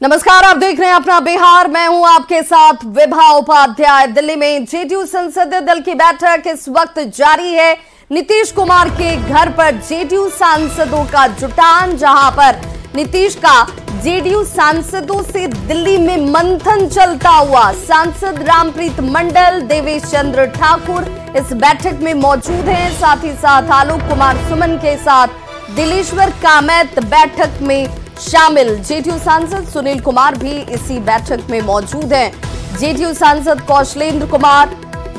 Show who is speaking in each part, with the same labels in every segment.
Speaker 1: नमस्कार, आप देख रहे हैं अपना बिहार। मैं हूँ आपके साथ विभा उपाध्याय। दिल्ली में जेडीयू संसदीय दल की बैठक इस वक्त जारी है। नीतीश कुमार के घर पर जेडीयू सांसदों का जुटान, जहाँ पर नीतीश का जेडीयू सांसदों से दिल्ली में मंथन चलता हुआ। सांसद रामप्रीत मंडल देवेश चंद्र ठाकुर इस बैठक में मौजूद हैं। साथ ही साथ आलोक कुमार सुमन के साथ दिलेश्वर कामैत बैठक में शामिल। जेडीयू सांसद सुनील कुमार भी इसी बैठक में मौजूद हैं। जेडीयू सांसद कौशलेंद्र कुमार,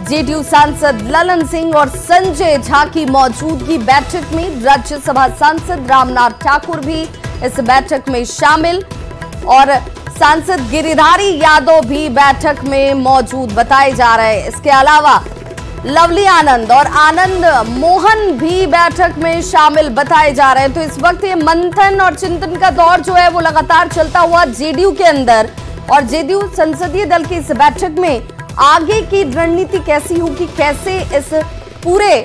Speaker 1: जेडीयू सांसद ललन सिंह और संजय झा की मौजूदगी बैठक में राज्यसभा सांसद रामनाथ ठाकुर भी इस बैठक में शामिल और सांसद गिरिधारी यादव भी बैठक में मौजूद, बताए जा रहे हैं। इसके अलावा लवली आनंद और आनंद मोहन भी बैठक में शामिल बताए जा रहे हैं। तो इस वक्त ये मंथन और चिंतन का दौर जो है वो लगातार चलता हुआ जेडीयू के अंदर और जेडीयू संसदीय दल की इस बैठक में आगे की रणनीति कैसी होगी, कैसे इस पूरे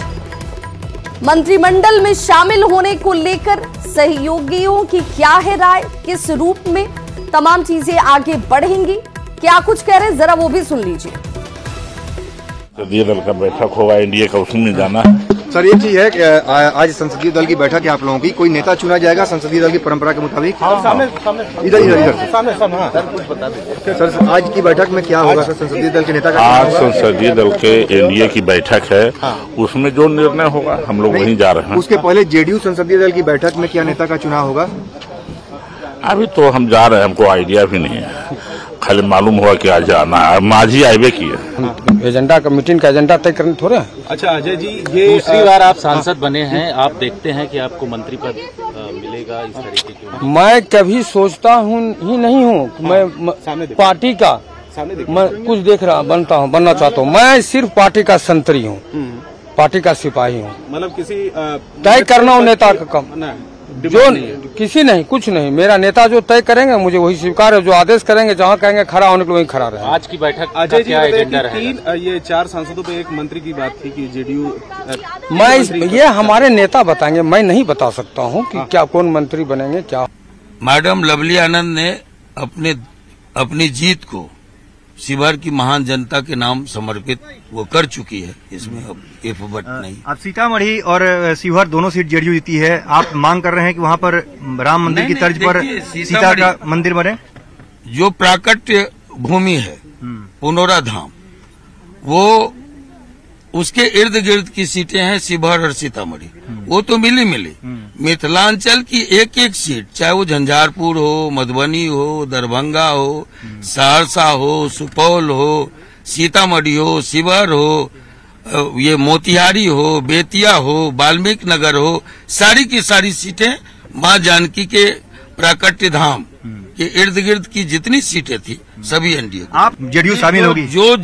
Speaker 1: मंत्रिमंडल में शामिल होने को लेकर सहयोगियों की क्या है राय, किस रूप में तमाम चीज़ें आगे बढ़ेंगी, क्या कुछ कह रहे हैं, जरा वो भी सुन लीजिए।
Speaker 2: संसदीय दल का बैठक होगा एनडीए का उसमें जाना।
Speaker 3: सर ये चीज़ है कि आज संसदीय दल की बैठक है आप लोगों की। कोई नेता चुना जाएगा संसदीय दल की परंपरा के मुताबिक? इधर इधर इधर। सर आज की बैठक में क्या होगा सर संसदीय दल के नेता का
Speaker 2: आज संसदीय दल के एनडीए की बैठक है। उसमें जो निर्णय होगा हम लोग वहीं जा रहे हैं।
Speaker 3: उसके पहले जेडीयू संसदीय दल की बैठक में क्या नेता का चुनाव होगा?
Speaker 2: अभी तो हम जा रहे हैं हमको आइडिया भी नहीं है। खाली मालूम हुआ कि आज आना है। माझी आईवे की है
Speaker 4: एजेंडा का मीटिंग का एजेंडा तय करने थोड़े हैं।
Speaker 5: अच्छा अजय जी ये दूसरी बार आप सांसद बने हैं आप देखते हैं कि आपको मंत्री पद मिलेगा इस तरीके की
Speaker 4: मैं कभी सोचता हूँ ही नहीं हूँ मैं
Speaker 5: सामने
Speaker 4: म-। पार्टी का मैं कुछ देख रहा बनता हूँ बनना चाहता हूँ। मैं सिर्फ़ पार्टी का संतरी हूँ पार्टी का सिपाही हूँ।
Speaker 5: मतलब किसी
Speaker 4: तय करना हो नेता का काम। जो
Speaker 5: नहीं
Speaker 4: किसी नहीं कुछ नहीं। मेरा नेता जो तय करेंगे मुझे वही स्वीकार है जो आदेश करेंगे जहाँ कहेंगे खड़ा होने के लिए वहीं खड़ा रहे
Speaker 5: आज की बैठक
Speaker 6: अजय जी
Speaker 5: क्या एजेंडा रहेगा?
Speaker 6: तीन ये चार सांसदों पे एक मंत्री की बात थी कि जेडीयू
Speaker 4: मैं इस, ये हमारे नेता बताएँगे मैं नहीं बता सकता हूँ कि क्या कौन मंत्री बनेंगे क्या
Speaker 7: मैडम लवली आनंद ने अपने अपनी जीत को शिवहर की महान जनता के नाम समर्पित वो कर चुकी है इसमें अब इफ़ बट नहीं।
Speaker 3: अब सीतामढ़ी और शिवहर दोनों सीट जेडीयू जीती है आप मांग कर रहे हैं कि वहाँ पर राम मंदिर की तर्ज पर सीता का मंदिर बने।
Speaker 7: जो प्राकट्य भूमि है पुनोरा धाम वो उसके इर्द गिर्द की सीटें हैं शिवहर और सीतामढ़ी। वो तो मिली मिली मिथिलांचल की एक एक सीट चाहे वो झंझारपुर हो मधुबनी हो दरभंगा हो सहरसा हो सुपौल हो सीतामढ़ी हो शिवहर हो ये मोतिहारी हो बेतिया हो वाल्मीकि नगर हो सारी की सारी सीटें माँ जानकी के प्राकट्य धाम के इर्द गिर्द की जितनी सीटें थी सभी एनडीए
Speaker 3: आप जेडीयू शामिल होगी?
Speaker 7: जो